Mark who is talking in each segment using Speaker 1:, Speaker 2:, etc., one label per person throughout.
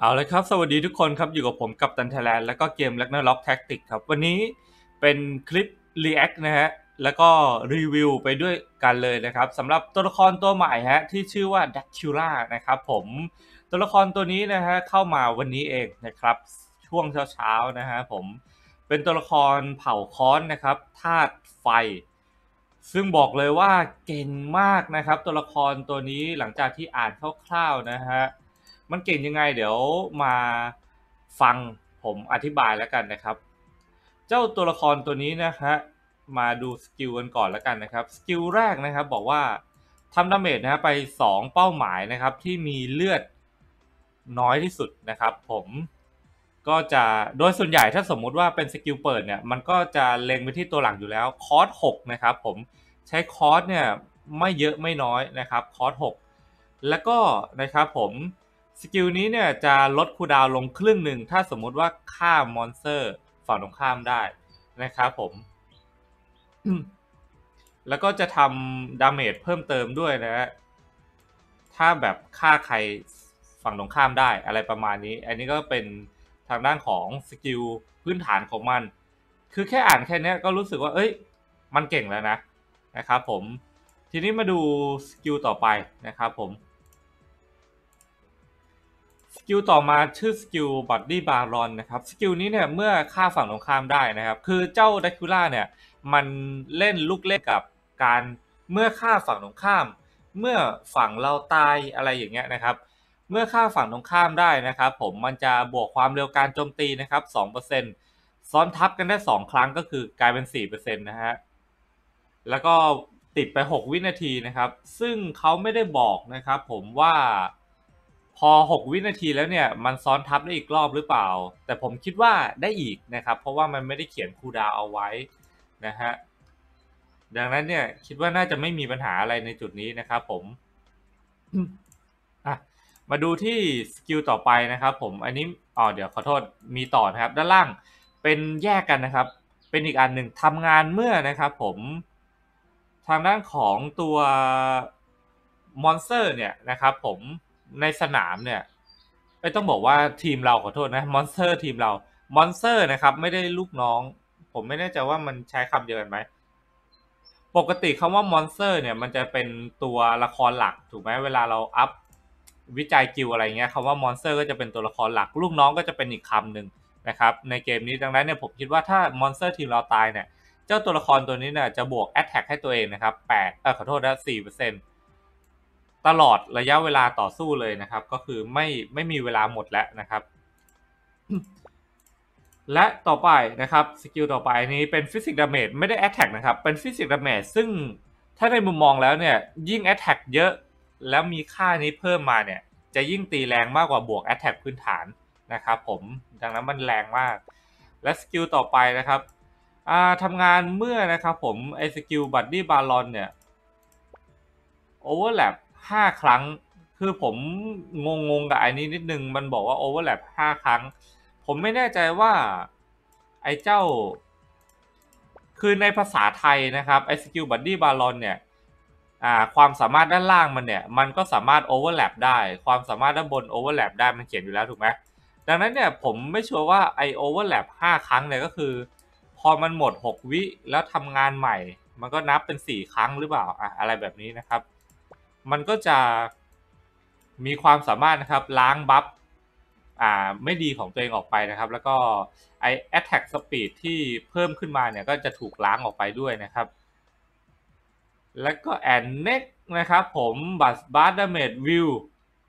Speaker 1: เอาเลยครับ สวัสดีทุกคนครับ อยู่กับผมกับตันไทแลนแล้วก็เกม r a g n a r o k Tactics ครับ วันนี้เป็นคลิป React นะฮะ แล้วก็รีวิวไปด้วยกันเลยนะครับสำหรับตัวละครตัวใหม่ฮะ ที่ชื่อว่า d a c u l a นะครับผม ตัวละครตัวนี้นะฮะ เข้ามาวันนี้เองนะครับ ช่วงเช้าๆนะฮะผม เป็นตัวละครเผ่าค้อนนะครับธาตุไฟ ซึ่งบอกเลยว่าเก่งมากนะครับ ตัวละครตัวนี้หลังจากที่อ่านคร่าวๆนะฮะ มันเก่งยังไงเดี๋ยวมาฟังผมอธิบายแล้วกันนะครับ เจ้าตัวละครตัวนี้นะฮะมาดู skill กันก่อนแล้วกันนะครับ skill แรกนะครับบอกว่าทำ damage นะฮะไป 2 เป้าหมายนะครับ ที่มีเลือดน้อยที่สุดนะครับ ผมก็จะโดยส่วนใหญ่ถ้าสมมุติว่าเป็น skill เปิดเนี่ยมันก็จะเล็งไปที่ตัวหลังอยู่แล้วคอร์ส6นะครับผมใช้คอร์สเนี่ยไม่เยอะไม่น้อยนะครับคอร์ส6แล้วก็นะครับผม skill นี้เนี่ยจะลด cooldown ลงครึ่งหนึ่ง ถ้าสมมุติว่าฆ่า monster ฝั่งตรงข้ามได้นะครับผม แล้วก็จะทำ damage เพิ่มเติมด้วยนะฮะ ถ้าแบบฆ่าใครฝั่งตรงข้ามได้อะไรประมาณนี้ อันนี้ก็เป็นทางด้านของ skill พื้นฐานของมัน คือแค่อ่านแค่นี้ก็รู้สึกว่า เอ้ย มันเก่งแล้วนะนะครับผม ทีนี้มาดู skill ต่อไปนะครับผม skill ต่อมาชื่อ skill Bloody Baron นะครับ skill นี้เนี่ยเมื่อฆ่าฝั่งตรงข้ามได้นะครับคือเจ้าดัคูล่าเนี่ยมันเล่นลูกเล่นกับการเมื่อฆ่าฝั่งตรงข้าม เมื่อฝั่งเราตายอะไรอย่างเงี้ยนะครับ เมื่อฆ่าฝั่งตรงข้ามได้นะครับ ผมมันจะบวกความเร็วการโจมตีนะครับ2%ซ้อนทับกันได้ 2 ครั้งก็คือกลายเป็น4%นะฮะแล้วก็ติดไป 6 วินาทีนะครับ ซึ่งเขาไม่ได้บอกนะครับ ผมว่า พอ 6 วินาทีแล้วเนี่ยมันซ้อนทับได้อีกรอบหรือเปล่า แต่ผมคิดว่าได้อีกนะครับ เพราะว่ามันไม่ได้เขียนคูดาวเอาไว้นะฮะดังนั้นเนี่ยคิดว่าน่าจะไม่มีปัญหาอะไรในจุดนี้นะครับผมมาดูที่สกิลต่อไปนะครับผมอันนี้อ๋อเดี๋ยวขอโทษมีต่อนะครับ ด้านล่างเป็นแยกกันนะครับ เป็นอีกอันหนึ่งทำงานเมื่อนะครับผมทางด้านของตัวมอนสเตอร์เนี่ยนะครับผม ในสนามเนี่ยไม่ต้องบอกว่าทีมเราขอโทษนะมอนสเตอร์ทีมเรามอนสเตอร์นะครับ ไม่ได้ลูกน้อง ผมไม่แน่ใจว่ามันใช้คำเดียวกันไหมปกติคำว่ามอนสเตอร์เนี่ยมันจะเป็นตัวละครหลักถูกไหมเวลาเราอัพวิจัยสกิลอะไรเงี้ยคำว่ามอนสเตอร์ก็จะเป็นตัวละครหลัก ลูกน้องก็จะเป็นอีกคำหนึ่งนะครับในเกมนี้ดังนั้นเนี่ยผมคิดว่าถ้ามอนสเตอร์ทีมเราตายเนี่ย เจ้าตัวละครตัวนี้เนี่ยจะบวก attack ให้ตัวเองนะครับแปดเออขอโทษนะสี่เปอร์เซ็นต์ ตลอดระยะเวลาต่อสู้เลยนะครับ ก็คือไม่ไม่มีเวลาหมดแล้วนะครับ และต่อไปนะครับสกิลต่อไปนี้เป็น physical damage ไม่ได้ attack นะครับ เป็น physical damage ซึ่งถ้าในมุมมองแล้วเนี่ย ยิ่ง attack เยอะ แล้วมีค่านี้เพิ่มมาเนี่ย จะยิ่งตีแรงมากกว่าบวก attack พื้นฐานนะครับผมดังนั้นมันแรงมาก และสกิลต่อไปนะครับทำงานเมื่อนะครับผมไอสกิล Bloody Baron เนี่ย overlap ห้าครั้ง คือผมงงกับไอ้นี้นิดนึง มันบอกว่า overlap ห้าครั้ง ผมไม่แน่ใจว่า ไอ้เจ้า คือในภาษาไทยนะครับไอ้สกิล Bloody Baron เนี่ยความสามารถด้านล่างมันเนี่ย มันก็สามารถ overlap ได้ ความสามารถด้านบน overlap ได้มันเขียนอยู่แล้วถูกไหมดังนั้นเนี่ยผมไม่ชัวร์ว่าไอ overlap ห้าครั้งเนี่ยก็คือ พอมันหมด 6 วิแล้วทำงานใหม่ มันก็นับเป็น 4 ครั้งหรือเปล่าอะอะไรแบบนี้นะครับ มันก็จะมีความสามารถนะครับล้าง buffอ่าไม่ดีของตัวเองออกไปนะครับ แล้วก็ไอ attack speed ที่เพิ่มขึ้นมาเนี่ยก็จะถูกล้างออกไปด้วยนะครับ แล้วก็ and next นะครับผมบัตบาร์ดาเมจวิว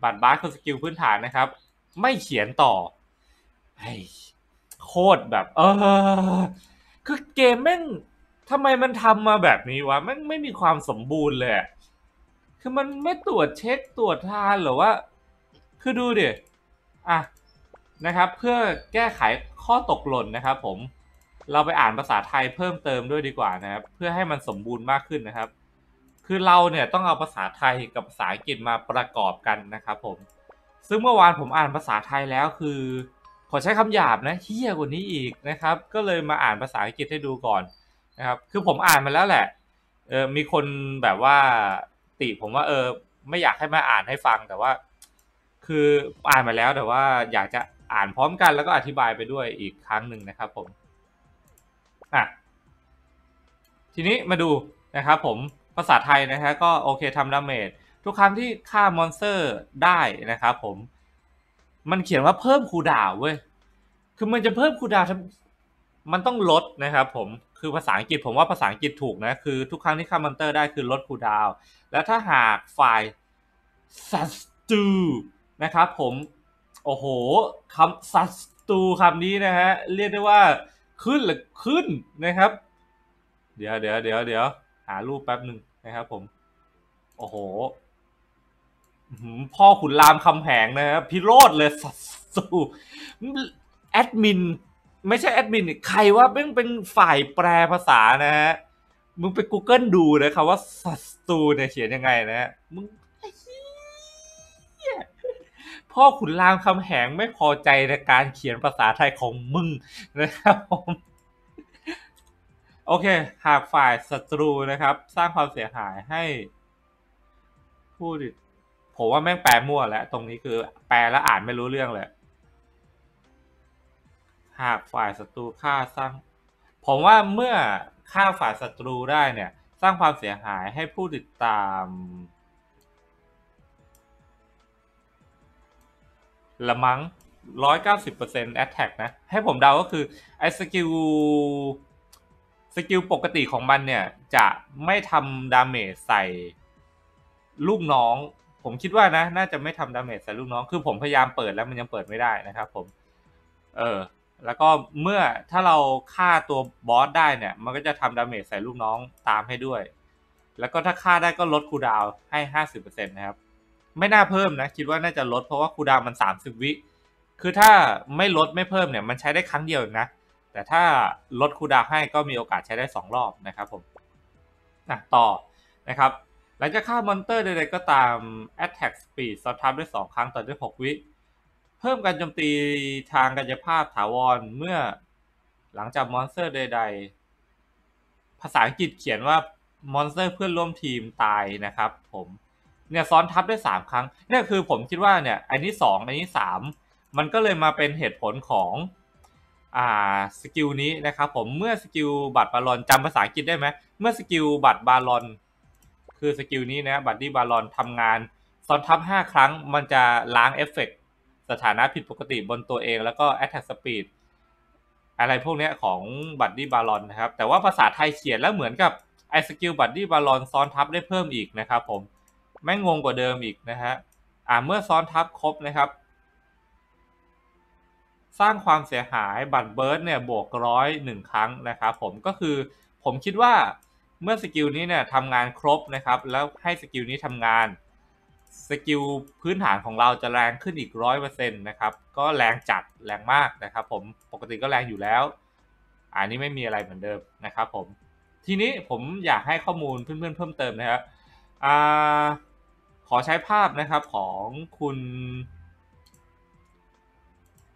Speaker 1: บัตบาร์คือสกิลพื้นฐานนะครับ ไม่เขียนต่อไอโคตรแบบ เออ คือเกมแม่งทำไมมันทำมาแบบนี้วะแม่งไม่มีความสมบูรณ์เลย คือมันไม่ตรวจเช็คตรวจทานหรือว่า คือดูดิอะนะครับเพื่อแก้ไขข้อตกหล่นนะครับผมเราไปอ่านภาษาไทยเพิ่มเติมด้วยดีกว่านะครับ เพื่อให้มันสมบูรณ์มากขึ้นนะครับ คือเราเนี่ยต้องเอาภาษาไทยกับภาษาอังกฤษมาประกอบกันนะครับผม ซึ่งเมื่อวานผมอ่านภาษาไทยแล้วคือ ขอใช้คำหยาบนะเฮี้ยกว่านี้อีกนะครับ ก็เลยมาอ่านภาษาอังกฤษให้ดูก่อนนะครับ คือผมอ่านมาแล้วแหละเออมีคนแบบว่า ติ ผมว่าเออ ไม่อยากให้มาอ่านให้ฟังแต่ว่า คืออ่านมาแล้วแต่ว่าอยากจะอ่านพร้อมกันแล้วก็อธิบายไปด้วยอีกครั้งหนึ่งนะครับผมอะทีนี้มาดูนะครับผมภาษาไทยนะฮะก็โอเคทำ damage ทุกครั้งที่ฆ่ามอนสเตอร์ได้นะครับผม มันเขียนว่าเพิ่ม cooldown เว้ย คือมันจะเพิ่มคูดาว มันต้องลดนะครับผมคือภาษาอังกฤษผมว่าภาษาอังกฤษถูกนะ คือทุกครั้งที่ฆ่ามอนเตอร์ได้คือลดคูดาวแล้วถ้าหากฝ่ายซัสตูนะครับผม โอ้โหคำซัสตูคำนี้นะฮะ เรียกได้ว่าขึ้นหรือขึ้นนะครับ เดี๋ยวเดี๋ยวเดี๋ยวเดี๋ยวหารูปแป๊บหนึ่งนะครับผม โอ้โหพ่อขุนรามคำแหงนะครับพิโรธเลยสัสตูแอดมิน ไม่ใช่แอดมินใครว่าเป็นเป็นฝ่ายแปลภาษานะฮะมึงไป Google ดูนะครับว่าสัสตูเนี่ยเขียนยังไงนะฮะมึงพ่อขุนรามคำแหงไม่พอใจในการเขียนภาษาไทยของมึงนะครับผมโอเค หากฝ่ายศัตรูนะครับ สร้างความเสียหายให้ผู้ดิผมว่าแม่งแปลมั่วแล้ว ตรงนี้คือแปลแล้วอ่านไม่รู้เรื่องเลย หากฝ่ายศัตรูฆ่าสร้าง ผมว่าเมื่อฆ่าฝ่ายศัตรูได้เนี่ย สร้างความเสียหายให้ผู้ติดตาม ละมั้งร้อยเก้าสิบเปอร์เซ็นต์ attack นะ ให้ผมเดาก็คือ ไอ้สกิลสกิลปกติของมันเนี่ย จะไม่ทำ damage ใส่ลูกน้อง ผมคิดว่านะ น่าจะไม่ทำ damage ใส่ลูกน้อง คือผมพยายามเปิดแล้วมันยังเปิดไม่ได้นะครับผม เออ แล้วก็เมื่อถ้าเราฆ่าตัวบอสได้เนี่ย มันก็จะทำ damage ใส่ลูกน้องตามให้ด้วย แล้วก็ถ้าฆ่าได้ก็ลด cooldown ให้ห้าสิบเปอร์เซ็นต์นะครับ ไม่น่าเพิ่มนะ คิดว่าน่าจะลดเพราะว่า cooldown มันสามสิบวิ คือถ้าไม่ลดไม่เพิ่มเนี่ย มันใช้ได้ครั้งเดียวนะ แต่ถ้าลด cooldown ให้ก็มีโอกาสใช้ได้สองรอบนะครับผมอะต่อนะครับ หลังจากฆ่ามอนสเตอร์ใดๆก็ตาม Attack Speed ซ้อนทับด้วย 2 ครั้งต่อด้วย 6 วิ เพิ่มการโจมตีทางกายภาพถาวรเมื่อหลังจากมอนสเตอร์ใด ๆ ภาษาอังกฤษเขียนว่ามอนสเตอร์เพื่อนร่วมทีมตายนะครับ ผมเนี่ยซ้อนทับด้วย3ครั้งเนี่ยคือผมคิดว่าเนี่ยอันนี้2อันนี้3มันก็เลยมาเป็นเหตุผลของอ่าสกิลนี้นะครับผมเมื่อสกิล Bloody Baron จำภาษาอังกฤษได้ไหมเมื่อสกิล Bloody Baron คือสกิลนี้นะ Bloody Baron ทำงานซ้อนทับ5ครั้งมันจะล้างเอฟเฟกต์ สถานะผิดปกติบนตัวเอง แล้วก็ Attack Speed อะไรพวกนี้ของ Bloody Baron นะครับ แต่ว่าภาษาไทยเขียนแล้วเหมือนกับไอสกิล Bloody Baron ซ้อนทับได้เพิ่มอีกนะครับผมแม่งงงกว่าเดิมอีกนะฮะอ่าเมื่อซ้อนทับครบนะครับ สร้างความเสียหาย Blood Bath เนี่ยบวกร้อยหนึ่งครั้งนะครับผมก็คือผมคิดว่าเมื่อสกิลนี้เนี่ยทำงานครบนะครับ แล้วให้สกิลนี้ทำงาน สกิลพื้นฐานของเราจะแรงขึ้นอีกร้อยเปอร์เซ็นต์นะครับ ก็แรงจัดแรงมากนะครับ ผมปกติก็แรงอยู่แล้ว อันนี้ไม่มีอะไรเหมือนเดิมนะครับผม ทีนี้ผมอยากให้ข้อมูลเพื่อนๆเพิ่มเติมนะครับอขอใช้ภาพนะครับของคุณ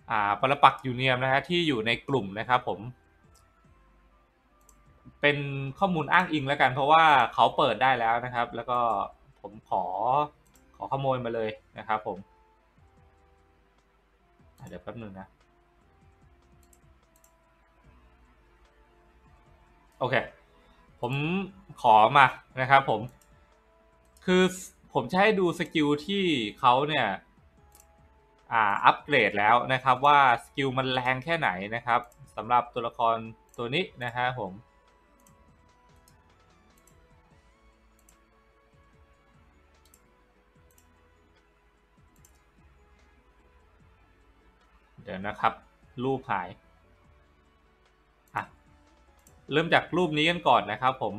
Speaker 1: อ่าปรปักยูเนียมนะฮะที่อยู่ในกลุ่มนะครับผม เป็นข้อมูลอ้างอิงแล้วกัน เพราะว่าเขาเปิดได้แล้วนะครับ แล้วก็ผมขอ อขโมยมาเลยนะครับผมเดี๋ยวแป๊บหนึ่งนะ โอเค ผมขอมานะครับผม คือผมจะให้ดูสกิลที่เขาเนี่ยอ่าอัปเกรดแล้วนะครับว่าสกิลมันแรงแค่ไหนนะครับสำหรับตัวละครตัวนี้นะฮะผม เดี๋ยวนะครับ รูปหายอะเริ่มจากรูปนี้กันก่อนนะครับผม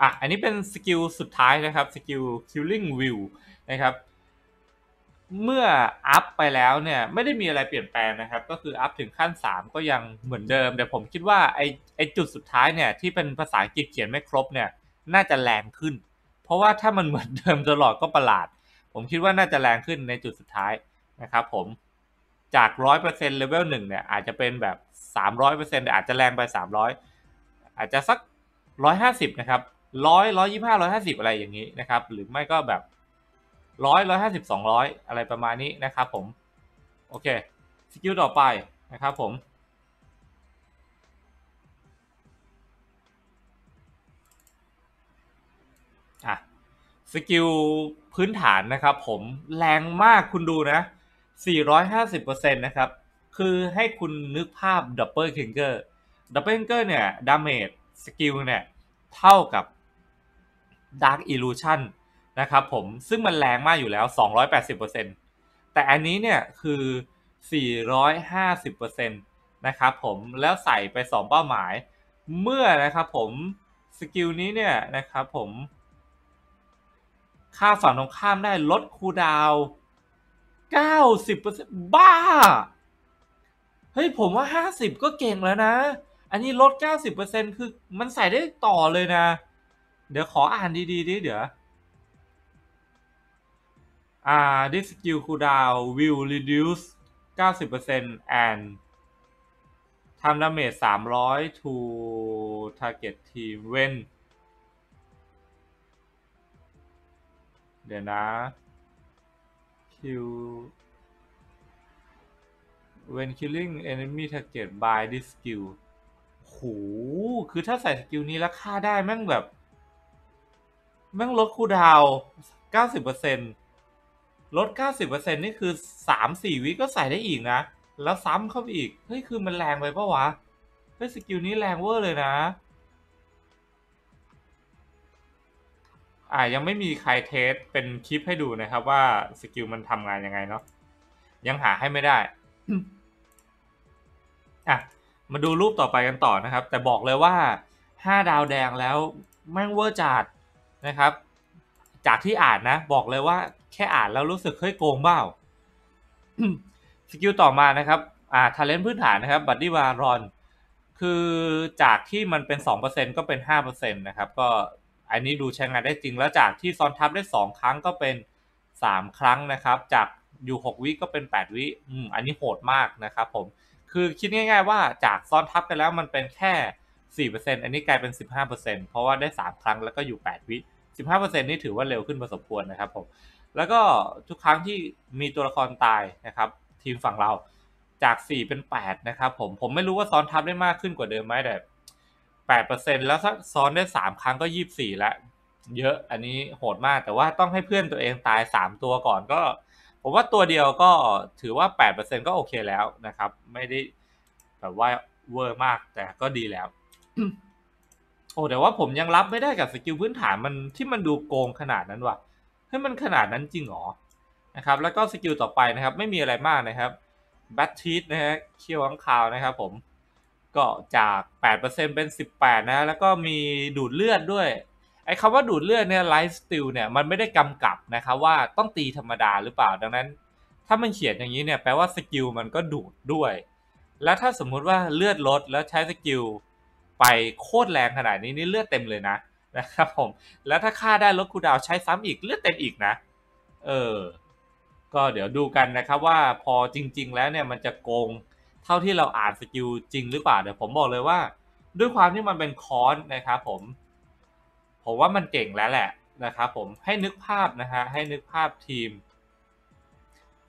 Speaker 1: อะอันนี้เป็นสกิลสุดท้ายนะครับสกิล killing view นะครับเมื่ออัพไปแล้วเนี่ยไม่ได้มีอะไรเปลี่ยนแปลงนะครับ ก็คืออัพถึงขั้น 3 ก็ยังเหมือนเดิม แต่ผมคิดว่าไอไอจุดสุดท้ายเนี่ยที่เป็นภาษาอังกฤษเขียนไม่ครบเนี่ยน่าจะแรงขึ้น เพราะว่าถ้ามันเหมือนเดิมตลอดก็ประหลาด ผมคิดว่าน่าจะแรงขึ้นในจุดสุดท้ายนะครับผม จาก100%เปอร์เซ็นต์เลเวล1เนี่ยอาจจะเป็นแบบ300%แต่อาจจะแรงไป300อยอาจจะสัก150นะครับ100 125 150อะไรอย่างนี้นะครับ หรือไม่ก็แบบร้อยร้อยห้าสิบสองร้อยอะไรประมาณนี้นะครับผม โอเคสกิลต่อไปนะครับผมอะสกิลพื้นฐานนะครับผมแรงมากคุณดูนะ 450%นะครับ คือให้คุณนึกภาพ Doppelganger Doppelganger เนี่ย damage สกิลเนี่ย เท่ากับ Dark Illusion นะครับผมซึ่งมันแรงมากอยู่แล้ว 280%แต่อันนี้เนี่ยคือ 450%นะครับผมแล้วใส่ไป 2 เป้าหมาย เมื่อนะครับผมสกิลนี้เนี่ยนะครับผมค่าฝั่งตรงข้ามได้ลดคูดาว น์90%บ้า เฮ้ย ผมว่า50ก็เก่งแล้วนะ อันนี้ลด90%คือมันใส่ได้ต่อเลยนะ เดี๋ยวขออ่านดีๆดิเดี๋ยวอ่า this skill cooldown will reduce 90% and ทำ damage 300 to target team when เดี๋ยวนะ kill when killing enemy target by this skill โห คือถ้าใส่สกิลนี้แล้วฆ่าได้แม่งแบบ แม่งลด cooldown 90%ลด 90%นี่คือ 3-4 วิก็ใส่ได้อีกนะ แล้วซ้ำเข้าไปอีก เฮ้ย คือมันแรงไปปะวะ เฮ้ย สกิลนี้แรงเวอร์เลยนะ อ่ายังไม่มีใคร test เป็นคลิปให้ดูนะครับว่าสกิลมันทำงานยังไงเนาะยังหาให้ไม่ได้อะมาดูรูปต่อไปกันต่อนะครับ แต่บอกเลยว่า 5 ดาวแดงแล้วแม่งเวอร์จัดนะครับ จากที่อ่านนะ บอกเลยว่าแค่อ่านแล้วรู้สึกเฮ้ยโกงเบ้าสกิลต่อมานะครับอ่า talent พื้นฐานนะครับบัตตี้วารอนคือจากที่มันเป็น 2%ก็เป็น 5%นะครับ ก็ อันนี้ดูใช้งานได้จริงแล้วจากที่ซ้อนทับได้ 2 ครั้งก็เป็น 3 ครั้งนะครับ จากอยู่ 6 วิก็เป็น 8 วิอืมอันนี้โหดมากนะครับผมคือคิดง่าย ๆ ว่าจากซ้อนทับกันแล้วมันเป็นแค่ 4%อันนี้กลายเป็น 15%เพราะว่าได้ 3 ครั้งแล้วก็อยู่ 8 วิ 15%นี่ถือว่าเร็วขึ้นพอสมควรนะครับผมแล้วก็ทุกครั้งที่มีตัวละครตายนะครับ ทีมฝั่งเราจาก 4 เป็น 8 นะครับผมผมไม่รู้ว่าซ้อนทับได้มากขึ้นกว่าเดิมไหมแต่ 8%แล้วถ้าซ้อนได้ 3 ครั้งก็ 24 แล้ว เยอะอันนี้โหดมากแต่ว่าต้องให้เพื่อนตัวเองตาย 3 ตัวก่อนก็ ผมว่าตัวเดียวก็ถือว่า 8%ก็โอเคแล้วนะครับ ไม่ได้แบบว่าเวอร์มากแต่ก็ดีแล้ว โอ้แต่ว่าผมยังรับไม่ได้กับสกิลพื้นฐานมันที่มันดูโกงขนาดนั้นว่ะเฮ้ยมันขนาดนั้นจริงหรอนะครับ แล้วก็สกิลต่อไปนะครับ ไม่มีอะไรมากนะครับ Bat Teeth นะฮะเขี้ยวค้างคาวนะครับผม ก็จาก 8%เป็น 18 นะ แล้วก็มีดูดเลือดด้วย ไอ้คำว่าดูดเลือดเนี่ย lifesteal เนี่ย มันไม่ได้กำกับนะครับว่าต้องตีธรรมดาหรือเปล่า ดังนั้น ถ้ามันเขียนอย่างนี้เนี่ย แปลว่าสกิลมันก็ดูดด้วย แล้วถ้าสมมุติว่าเลือดลดแล้วใช้สกิลไปโคตรแรงขนาดนี้นี่เลือดเต็มเลยนะนะครับผม แล้วถ้าฆ่าได้ลด cooldown ใช้ซ้ำอีกเลือดเต็มอีกนะ เออ ก็เดี๋ยวดูกันนะครับว่าพอจริง ๆ แล้วเนี่ยมันจะโกง เท่าที่เราอ่านสกิลจริงหรือเปล่าเดี๋ยวผมบอกเลยว่า ด้วยความที่มันเป็นคอนนะครับผม ผมว่ามันเก่งแล้วแหละนะครับผมให้นึกภาพนะฮะให้นึกภาพทีม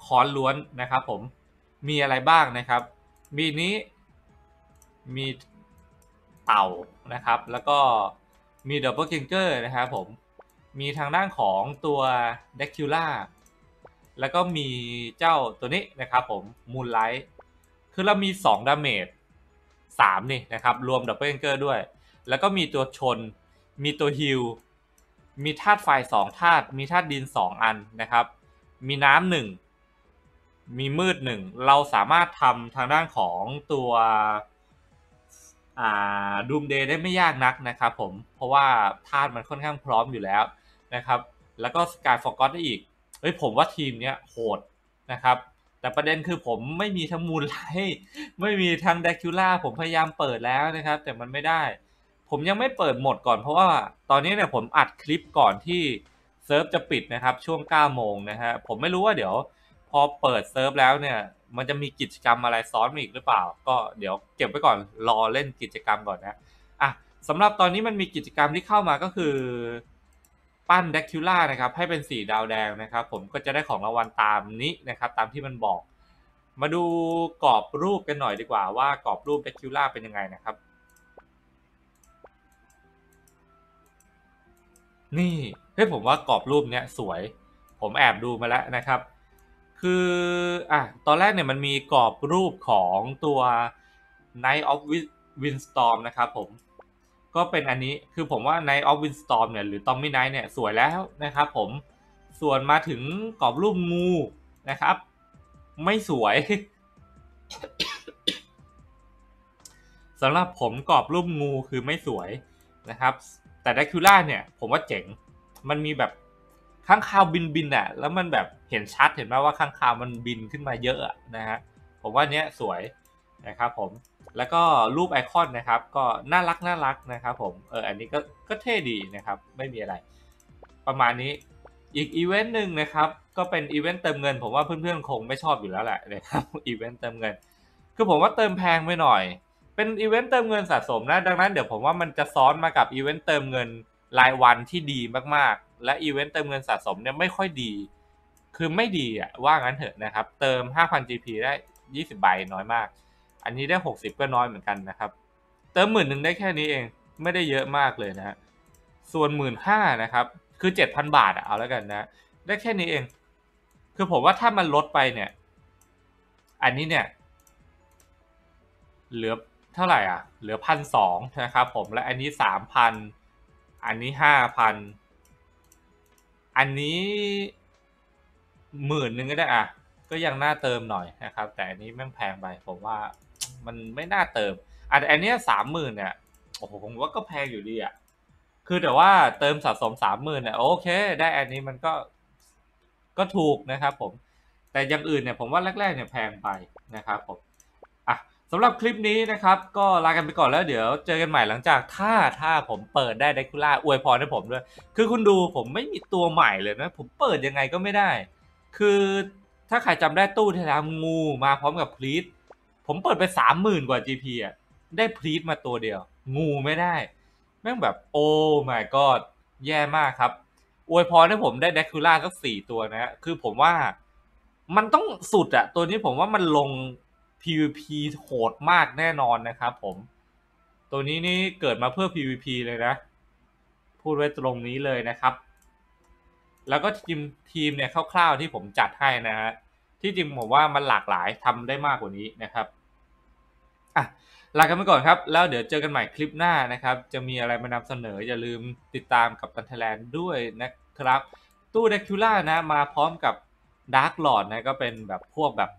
Speaker 1: คอนล้วนนะครับผมมีอะไรบ้างนะครับ มีนี้มีเต่านะครับ แล้วก็มีดับเบิล i ิงเกอร์นะครับผมมีทางด้านของตัวเด็กคิล่าแล้วก็มีเจ้าตัวนี้นะครับผมมูนไลท์ คือเรามี2ดาเมจ3นี่นะครับ รวมดับเบิลเกอร์ด้วย แล้วก็มีตัวชน มีตัวฮิลมีธาตุไฟ2ธาตุมีธาตุดิน 2 อันนะครับ มีน้ำหนึ่งมีมืดหนึ่งเราสามารถทำทางด้านของตัวดูมเดย์ได้ไม่ยากนักนะครับผม เพราะว่าธาตุมันค่อนข้างพร้อมอยู่แล้วนะครับ แล้วก็สกายฟอร์กอตได้อีก เฮ้ยผมว่าทีมเนี้ยโหดนะครับ แต่ประเด็นคือผมไม่มีทั้งมูลไลท์ไม่มีทั้งเดคิล่าผมพยายามเปิดแล้วนะครับ แต่มันไม่ได้ ผมยังไม่เปิดหมดก่อนเพราะว่าตอนนี้เนี่ยผมอัดคลิปก่อนที่เซิร์ฟจะปิดนะครับ ช่วง9โมงนะฮะผมไม่รู้ว่าเดี๋ยวพอเปิดเซิร์ฟแล้วเนี่ย มันจะมีกิจกรรมอะไรซ้อนมาอีกหรือเปล่า ก็เดี๋ยวเก็บไว้ก่อนรอเล่นกิจกรรมก่อนนะอะสำหรับตอนนี้มันมีกิจกรรมที่เข้ามาก็คือ ปั้นแดคิล่านะครับให้เป็นสีดาวแดงนะครับ ผมก็จะได้ของรางวัลตามนี้นะครับ ตามที่มันบอก มาดูกรอบรูปกันหน่อยดีกว่าว่ากรอบรูปแดคิล่าเป็นยังไงนะครับ นี่เฮ้ยผมว่ากรอบรูปเนี้ยสวย ผมแอบดูมาแล้วนะครับ คืออะตอนแรกเนี่ยมันมีกรอบรูปของตัว Night of Windstorm นะครับผม ก็เป็นอันนี้คือผมว่า Night of Windstorm เนี่ยหรือ Tommy Night เนี่ยสวยแล้วนะครับผมส่วนมาถึงกรอบรูปงูนะครับ ไม่สวยสำหรับผมกรอบรูปงูคือไม่สวยนะครับ แต่ดักคิล่าเนี่ยผมว่าเจ๋ง มันมีแบบข้างคาวบินบินอะแล้วมันแบบเห็นชัดเห็นไหมว่าข้างคาวมันบินขึ้นมาเยอะอะนะฮะผมว่าเนี้ยสวย นะครับผมแล้วก็รูปไอคอนนะครับก็น่ารักน่ารักนะครับผมเอออันนี้ก็ก็เท่ดีนะครับไม่มีอะไร ประมาณนี้อีกอีเวนต์หนึ่งนะครับก็เป็นอีเวนต์เติมเงิน ผมว่าเพื่อนๆคงไม่ชอบอยู่แล้วแหละนะครับอีเวนต์เติมเงิน คือผมว่าเติมแพงไปหน่อย เป็นอีเวนต์เติมเงินสะสมนะดังนั้นเดี๋ยวผมว่ามันจะซ้อนมากับอีเวนต์เติมเงินรายวันที่ดีมากๆ และอีเวนต์เติมเงินสะสมเนี่ยไม่ค่อยดี คือไม่ดีอะว่างั้นเถอะนะครับ เติม 5,000 GP ได้ 20 ใบน้อยมาก อันนี้ได้ 60 ก็น้อยเหมือนกันนะครับ เติมหมื่นหนึ่งได้แค่นี้เองไม่ได้เยอะมากเลยนะฮะส่วนหมื่นห้านะครับ คือ 7,000 บาทอะเอาแล้วกันนะ ได้แค่นี้เอง คือผมว่าถ้ามันลดไปเนี่ย อันนี้เนี่ย เหลือเท่าไหร่อะ เหลือพันสองนะครับผมและอันนี้สามพันอันนี้ห้าพันอันนี้หมื่นหนึ่งก็ได้อะ ก็ยังน่าเติมหน่อยนะครับ แต่อันนี้แม่งแพงไปผมว่า มันไม่น่าเติมอันอันนี้สามหมื่นเนี่ยโอ้โหผมว่าก็แพงอยู่ดีอะคือแต่ว่าเติมสะสมสามหมื่นเนี่ยโอเค ได้อันนี้มันก็ก็ถูกนะครับผมแต่อย่างอื่นเนี่ยผมว่าแรกๆเนี่ยแพงไปนะครับผมอะสำหรับคลิปนี้นะครับ ก็ลากันไปก่อนแล้วเดี๋ยวเจอกันใหม่หลังจากถ้าถ้าผมเปิดได้ไดคูล่าอวยพรให้ผมด้วย คือคุณดูผมไม่มีตัวใหม่เลยนะ ผมเปิดยังไงก็ไม่ได้ คือถ้าใครจำได้ตู้ที่แล้วงูมาพร้อมกับพลีท ผมเปิดไปสามหมื่นกว่า GP อะได้พลีทมาตัวเดียว งูไม่ได้ แม่งแบบโอ้ my god แย่มากครับอวยพรให้ผมได้เดคูล่าสักสี่ตัวนะคือผมว่ามันต้องสุดอะตัวนี้ผมว่ามันลง PVP โหดมากแน่นอนนะครับผม ตัวนี้นี่เกิดมาเพื่อ PVP เลยนะ พูดไว้ตรงนี้เลยนะครับ แล้วก็ทีมทีมเนี่ยคร่าวๆที่ผมจัดให้นะฮะที่จริงผมว่ามันหลากหลายทำได้มากกว่านี้นะครับ อะลากันไปก่อนครับ แล้วเดี๋ยวเจอกันใหม่คลิปหน้านะครับ จะมีอะไรมานำเสนออย่าลืมติดตามกับตันไทแลนด์ด้วยนะครับ ตู้เดคิล่านะมาพร้อมกับ Dark Lord นะก็เป็นแบบพวกแบบ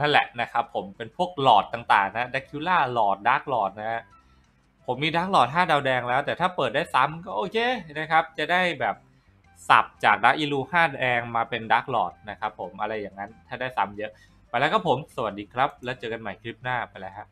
Speaker 1: นั่นแหละนะครับ ผมเป็นพวกหลอดต่างๆนะ Dracula Lord Dark Lord นะผมมี Dark Lord 5ดาวแดงแล้ว แต่ถ้าเปิดได้ซ้ำก็โอเคนะครับ จะได้แบบสับจาก Dark Illu 5แดงมาเป็น Dark Lord นะครับผมอะไรอย่างนั้นถ้าได้ซ้ำเยอะ ไปแล้วครับผม สวัสดีครับ แล้วเจอกันใหม่คลิปหน้าไปแล้วครับ